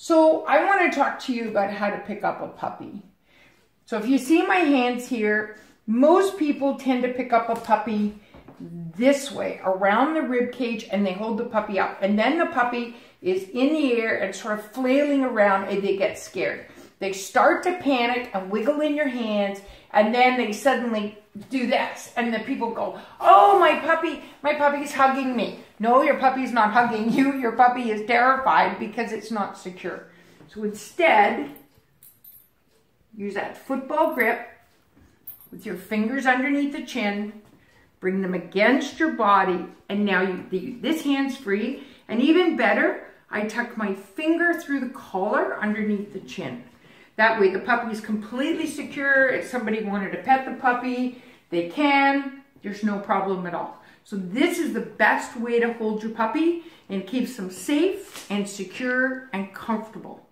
So I want to talk to you about how to pick up a puppy. So if you see my hands here, most people tend to pick up a puppy this way, around the rib cage, and they hold the puppy up. And then the puppy is in the air and sort of flailing around and they get scared. They start to panic and wiggle in your hands, and then they suddenly do this. And the people go, oh, my puppy, my puppy's hugging me. No, your puppy's not hugging you. Your puppy is terrified because it's not secure. So instead, use that football grip with your fingers underneath the chin. Bring them against your body. And now you, this hand's free. And even better, I tuck my finger through the collar underneath the chin. That way the puppy is completely secure. If somebody wanted to pet the puppy, they can. There's no problem at all. So this is the best way to hold your puppy and keeps them safe and secure and comfortable.